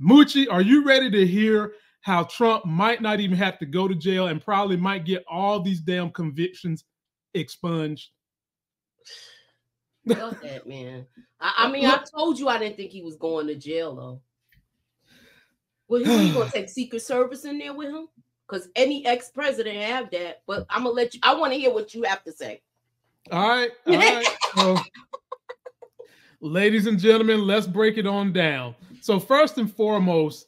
Moochie, are you ready to hear how Trump might not even have to go to jail and probably might get all these damn convictions expunged? Ahead, man. I, I mean, I told you I didn't think he was going to jail though. Well, he gonna take Secret Service in there with him? Because any ex-president have that. But I'm gonna let you. I want to hear what you have to say. All right, all right. so, ladies and gentlemen, let's break it on down. So first and foremost,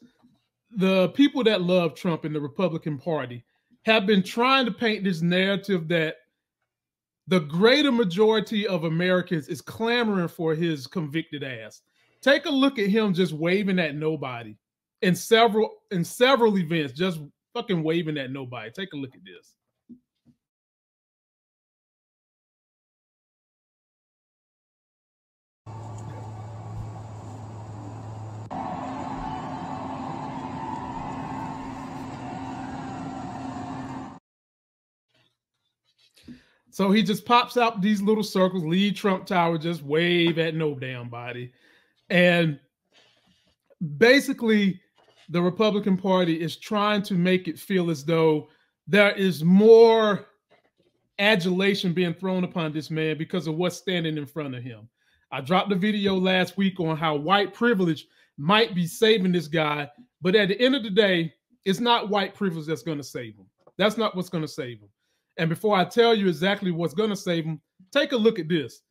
the people that love Trump in the Republican Party have been trying to paint this narrative that the greater majority of Americans is clamoring for his convicted ass. Take a look at him just waving at nobody in several in several events, just fucking waving at nobody. Take a look at this. So he just pops out these little circles, lead Trump Tower, just wave at no damn body. And basically, the Republican Party is trying to make it feel as though there is more adulation being thrown upon this man because of what's standing in front of him. I dropped a video last week on how white privilege might be saving this guy, but at the end of the day, it's not white privilege that's going to save him. That's not what's going to save him. And before I tell you exactly what's going to save him, take a look at this.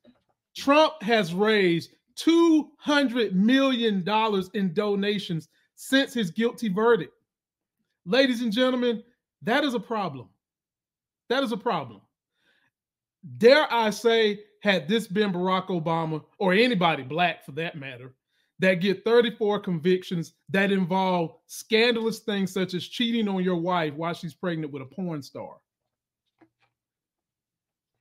Trump has raised $200 million in donations since his guilty verdict. Ladies and gentlemen, that is a problem. That is a problem. Dare I say, had this been Barack Obama or anybody black for that matter, that get 34 convictions that involve scandalous things such as cheating on your wife while she's pregnant with a porn star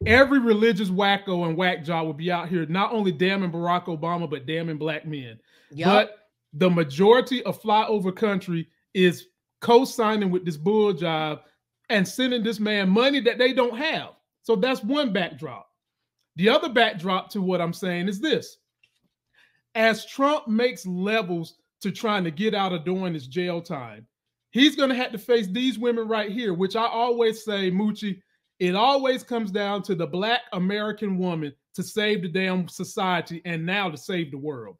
every religious wacko and whack job will be out here not only damning Barack Obama, but damning black men. Yep. But the majority of flyover country is co-signing with this bull job and sending this man money that they don't have. So that's one backdrop. The other backdrop to what I'm saying is this. As Trump makes levels to trying to get out of doing his jail time, he's going to have to face these women right here, which I always say, Moochie, it always comes down to the black American woman to save the damn society and now to save the world.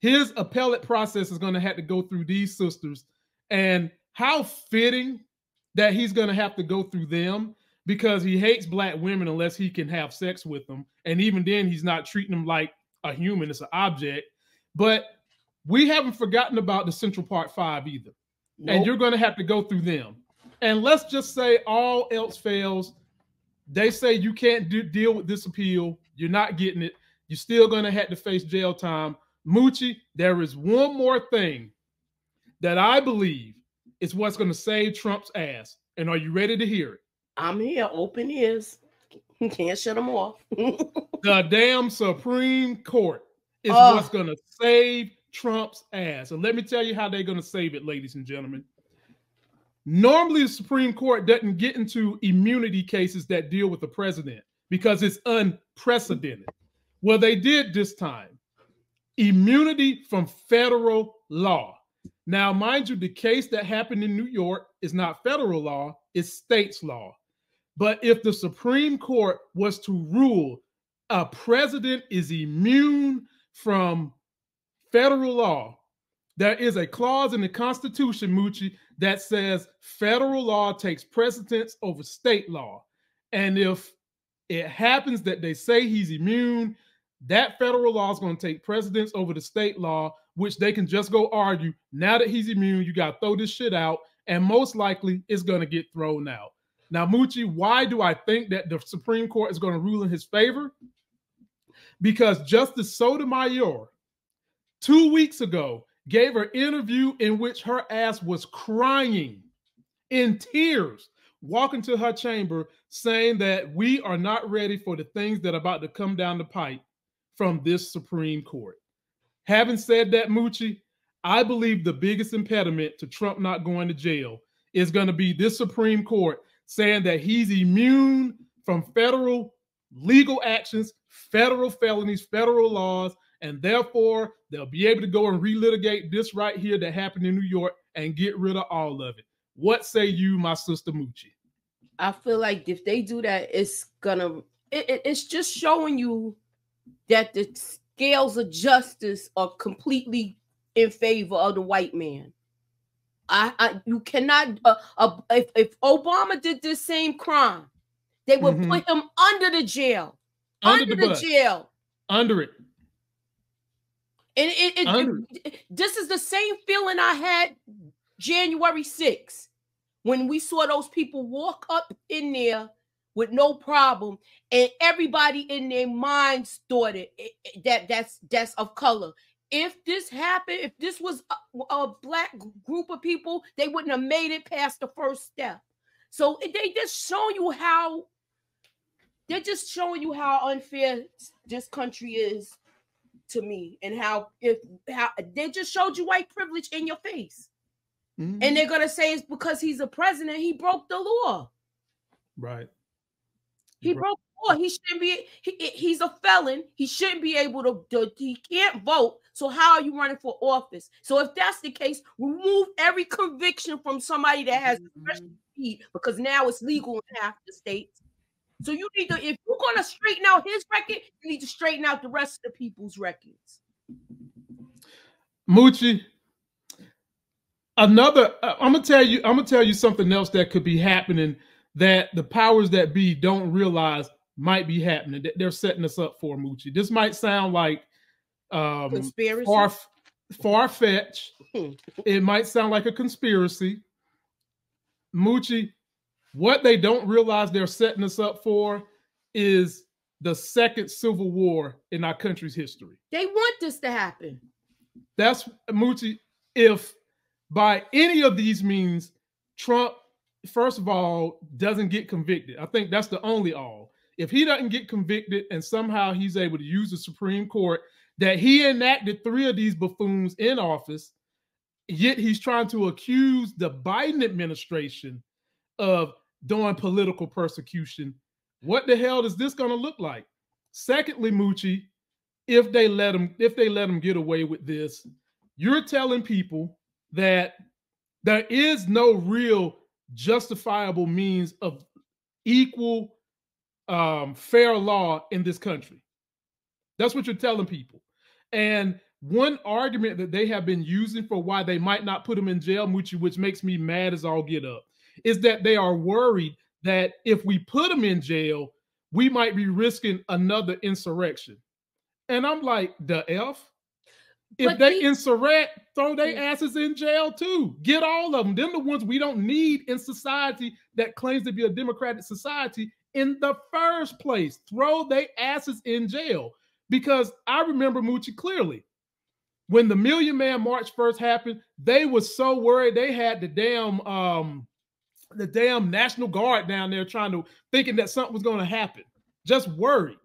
His appellate process is going to have to go through these sisters. And how fitting that he's going to have to go through them because he hates black women unless he can have sex with them. And even then, he's not treating them like a human, it's an object. But we haven't forgotten about the Central Park Five either. Nope. And you're going to have to go through them. And let's just say all else fails. They say you can't do, deal with this appeal. You're not getting it. You're still going to have to face jail time. Moochie, there is one more thing that I believe is what's going to save Trump's ass. And are you ready to hear it? I'm here. Open ears. Can't shut them off. the damn Supreme Court is uh, what's going to save Trump's ass. And let me tell you how they're going to save it, ladies and gentlemen. Normally, the Supreme Court doesn't get into immunity cases that deal with the president because it's unprecedented. Well, they did this time. Immunity from federal law. Now, mind you, the case that happened in New York is not federal law, it's state's law. But if the Supreme Court was to rule a president is immune from federal law, there is a clause in the Constitution, Moochie, that says federal law takes precedence over state law. And if it happens that they say he's immune, that federal law is going to take precedence over the state law, which they can just go argue. Now that he's immune, you got to throw this shit out, and most likely it's going to get thrown out. Now, Moochie, why do I think that the Supreme Court is going to rule in his favor? Because Justice Sotomayor, two weeks ago, gave her interview in which her ass was crying in tears, walking to her chamber saying that we are not ready for the things that are about to come down the pipe from this Supreme Court. Having said that, Moochie, I believe the biggest impediment to Trump not going to jail is going to be this Supreme Court saying that he's immune from federal legal actions, federal felonies, federal laws, and therefore they'll be able to go and relitigate this right here that happened in New York and get rid of all of it. What say you, my sister Moochie? I feel like if they do that, it's gonna it, it, it's just showing you that the scales of justice are completely in favor of the white man. I, I you cannot uh, uh, if, if Obama did this same crime, they would mm-hmm. put him under the jail, under, under the, the jail, under it. And it, it, it, this is the same feeling I had January 6th when we saw those people walk up in there with no problem, and everybody in their minds thought it, that that's that's of color. If this happened, if this was a, a, black group of people, they wouldn't have made it past the first step. So they just show you how they're just showing you how unfair this country is to me, and how if how they just showed you white privilege in your face. Mm-hmm. And they're gonna say it's because he's a president, he broke the law. Right. He, he broke, the law. He shouldn't be. He, he's a felon. He shouldn't be able to, to. He can't vote. So how are you running for office? So if that's the case, remove every conviction from somebody that has mm-hmm. because now it's legal in half the states. So you need to, if you're going to straighten out his record, you need to straighten out the rest of the people's records. Moochie, another uh, i'm gonna tell you i'm gonna tell you something else that could be happening that the powers that be don't realize might be happening that they're setting us up for Moochie. this might sound like um conspiracy far far-fetched it might sound like a conspiracy Moochie, what they don't realize they're setting us up for is the second civil war in our country's history they want this to happen that's Moochie. if by any of these means, Trump, first of all, doesn't get convicted. I think that's the only all. If he doesn't get convicted and somehow he's able to use the Supreme Court that he enacted three of these buffoons in office, yet he's trying to accuse the Biden administration of doing political persecution. What the hell is this going to look like? Secondly, Moochie, if they let them, if they let them get away with this, you're telling people that there is no real justifiable means of equal um, fair law in this country. That's what you're telling people. And one argument that they have been using for why they might not put him in jail, Moochie, which makes me mad as all get up, is that they are worried that if we put them in jail, we might be risking another insurrection. And I'm like, the F? If but they insurrect, throw their asses in jail too. Get all of them. Them the ones we don't need in society that claims to be a democratic society in the first place. Throw their asses in jail. Because I remember Moochie clearly. When the Million Man March first happened, they were so worried they had the damn um the damn National Guard down there trying to thinking that something was going to happen. Just worried.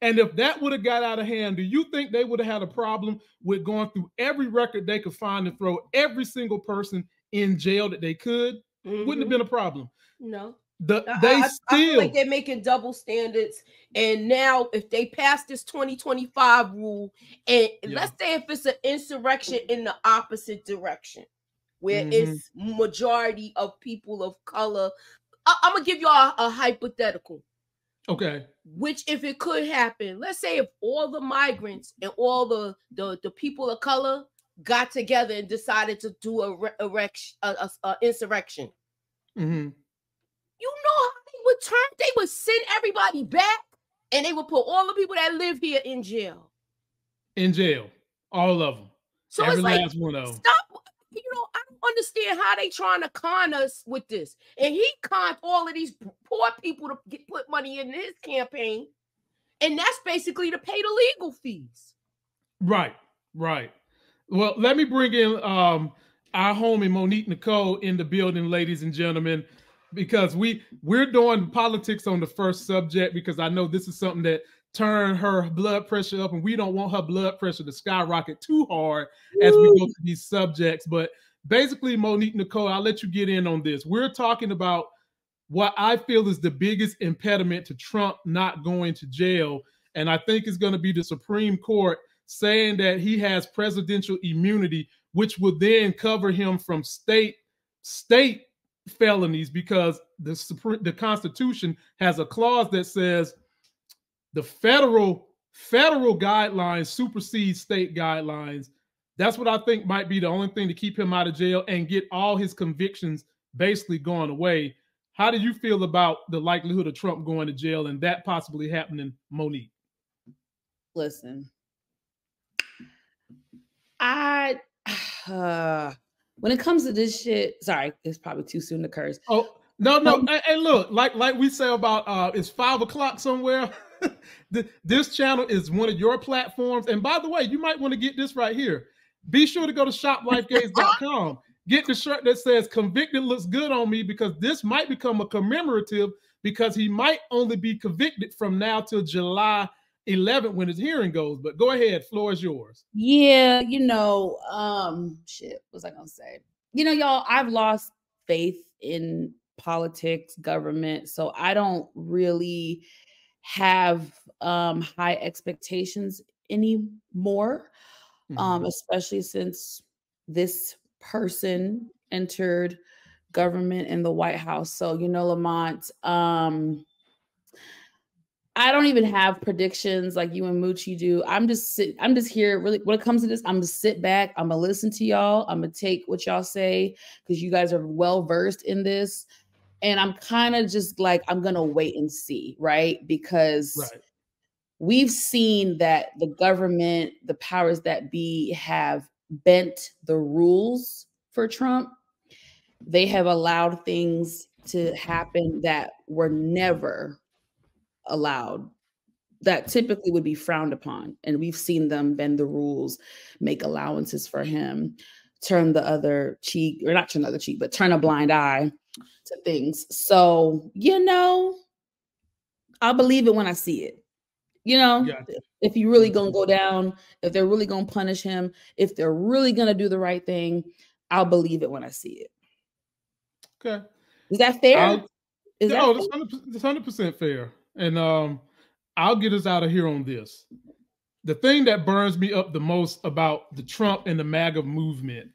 And if that would have got out of hand, do you think they would have had a problem with going through every record they could find and throw every single person in jail that they could? Mm-hmm. Wouldn't have mm-hmm. been a problem. No. The, they I, still I like they're making double standards. And now, if they pass this 2025 rule, and yeah. let's say if it's an insurrection in the opposite direction, where mm-hmm. it's majority of people of color, I, am gonna give you a, a hypothetical. Okay. Which, if it could happen, let's say if all the migrants and all the the, the people of color got together and decided to do a, a, a, a insurrection, mm-hmm. you know how they would turn? They would send everybody back, and they would put all the people that live here in jail. In jail, all of them. So Every it's like, stop. You know, I understand how they trying to con us with this. And he conned all of these poor people to get put money in his campaign. And that's basically to pay the legal fees. Right, right. Well, let me bring in um our homie Monique Nicole in the building, ladies and gentlemen, because we we're doing politics on the first subject because I know this is something that turned her blood pressure up, and we don't want her blood pressure to skyrocket too hard Woo. as we go to these subjects. But basically, Monique Nicole, I'll let you get in on this. We're talking about what I feel is the biggest impediment to Trump not going to jail. And I think it's going to be the Supreme Court saying that he has presidential immunity, which will then cover him from state state felonies because the Supreme, the Constitution has a clause that says the federal federal guidelines supersede state guidelines. That's what I think might be the only thing to keep him out of jail and get all his convictions basically going away. How do you feel about the likelihood of Trump going to jail and that possibly happening, Monique? Listen, I uh, when it comes to this shit, sorry, it's probably too soon to curse. Oh no, no, um, hey, look, like like we say about uh, it's five o'clock somewhere. this channel is one of your platforms, and by the way, you might want to get this right here. Be sure to go to shoplifegains.com. Get the shirt that says "Convicted looks good on me" because this might become a commemorative because he might only be convicted from now till July 11th when his hearing goes. But go ahead, floor is yours. Yeah, you know, um, shit, what was I gonna say? You know, y'all, I've lost faith in politics, government, so I don't really have um high expectations anymore. Mm-hmm. Um, especially since this person entered government in the White House. So, you know, Lamont, um, I don't even have predictions like you and Moochie do. I'm just sit, I'm just here. Really, when it comes to this, I'm gonna sit back. I'm gonna listen to y'all. I'm gonna take what y'all say because you guys are well versed in this. And I'm kind of just like, I'm gonna wait and see, right? Because right. We've seen that the government, the powers that be, have bent the rules for Trump. They have allowed things to happen that were never allowed that typically would be frowned upon. And we've seen them bend the rules, make allowances for him, turn the other cheek, or not turn the other cheek, but turn a blind eye to things. So, you know, I'll believe it when I see it. You know, yeah. if you really gonna go down, if they're really gonna punish him, if they're really gonna do the right thing, I'll believe it when I see it. Okay. Is that fair? I'll, Is that oh, that's hundred percent fair. And um, I'll get us out of here on this. The thing that burns me up the most about the Trump and the MAGA movement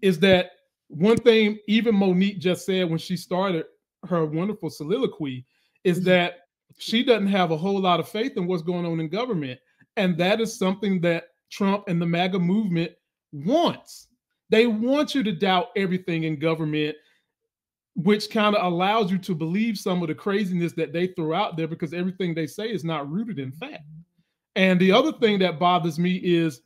is that one thing even Monique just said when she started her wonderful soliloquy is mm-hmm. that she doesn't have a whole lot of faith in what's going on in government. And that is something that Trump and the MAGA movement wants. They want you to doubt everything in government which kind of allows you to believe some of the craziness that they throw out there because everything they say is not rooted in fact. And the other thing that bothers me is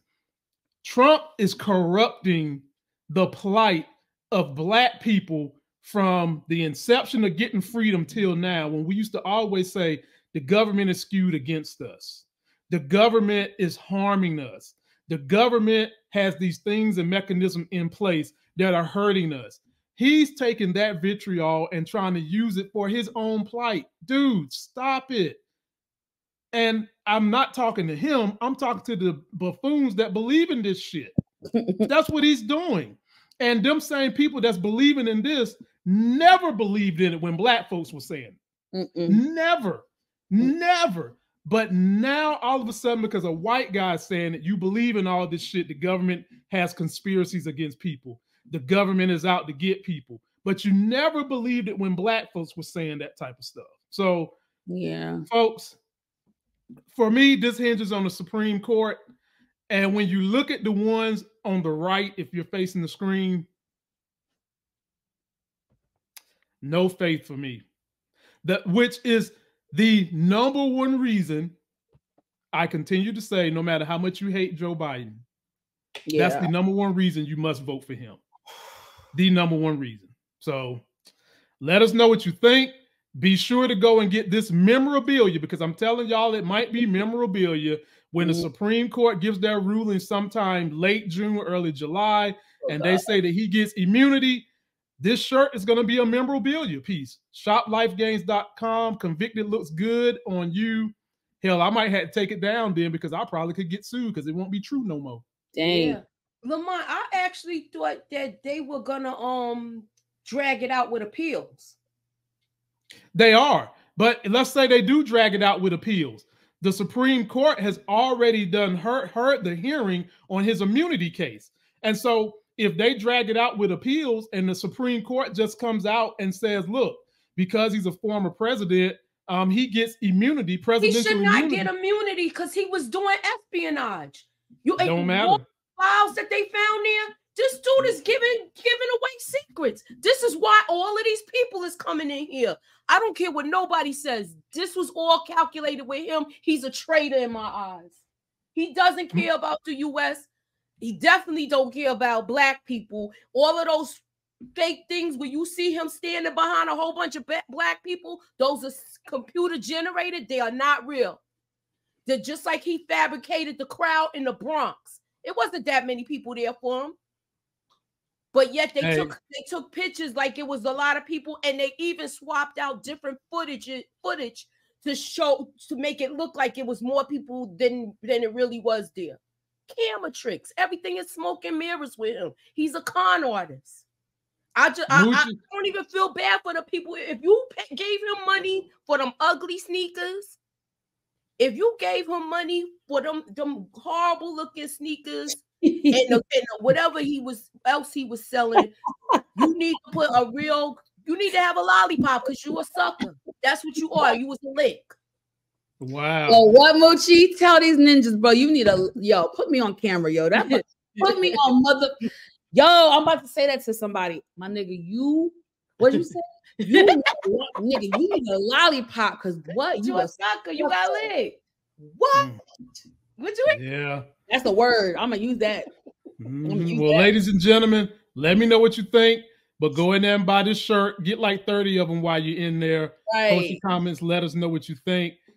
Trump is corrupting the plight of black people from the inception of getting freedom till now when we used to always say the government is skewed against us. The government is harming us. The government has these things and mechanisms in place that are hurting us. He's taking that vitriol and trying to use it for his own plight. Dude, stop it. And I'm not talking to him, I'm talking to the buffoons that believe in this shit. that's what he's doing. And them same people that's believing in this never believed in it when black folks were saying it. Never, mm. never. But now all of a sudden, because a white guy saying it, you believe in all this shit. The government has conspiracies against people the government is out to get people. But you never believed it when black folks were saying that type of stuff. So, yeah, folks, for me, this hinges on the Supreme Court. And when you look at the ones on the right, if you're facing the screen, no faith for me. That which is the number one reason I continue to say, no matter how much you hate Joe Biden, yeah. that's the number one reason you must vote for him the number one reason. So let us know what you think. Be sure to go and get this memorabilia because I'm telling y'all it might be memorabilia when the mm-hmm. Supreme Court gives their ruling sometime late June, early July, oh, and they say that he gets immunity. This shirt is going to be a memorabilia piece. ShopLifeGains.com. Convicted looks good on you. Hell, I might have to take it down then because I probably could get sued because it won't be true no more. Dang. Yeah. Lamont, I actually thought that they were gonna um drag it out with appeals. They are, but let's say they do drag it out with appeals. The Supreme Court has already done heard, heard the hearing on his immunity case. And so if they drag it out with appeals and the Supreme Court just comes out and says, look, because he's a former president, um, he gets immunity. Presidential he should not immunity. get immunity because he was doing espionage. You don't matter. Files that they found there. This dude is giving giving away secrets. This is why all of these people is coming in here. I don't care what nobody says. This was all calculated with him. He's a traitor in my eyes. He doesn't care about the U.S. He definitely don't care about black people. All of those fake things where you see him standing behind a whole bunch of black people, those are computer generated. They are not real. They're just like he fabricated the crowd in the Bronx. It wasn't that many people there for him. But yet they hey. took they took pictures like it was a lot of people, and they even swapped out different footage eh, footage to show to make it look like it was more people than than it really was there. Camera tricks, everything is smoke and mirrors with him. He's a con artist. I just I, I, don't even feel bad for the people. If you gave him money for them ugly sneakers, if you gave him money for them them horrible looking sneakers and, the, and the, whatever he was else he was selling, you need to put a real. You need to have a lollipop because you a sucker. That's what you are. You was a lick. Wow. So what, Moochie? Tell these ninjas, bro. You need a yo. Put me on camera, yo. That put me on mother. Yo, I'm about to say that to somebody. My nigga, you. What you say? You nigga, you need a lollipop because what? You, you a sucker? You got leg. What? Mm. What you? Yeah. That's the word. I'm gonna use that. Mm-hmm. Use well, that. ladies and gentlemen, let me know what you think. But go in there and buy this shirt. Get like 30 of them while you're in there. Right. Post your comments. Let us know what you think.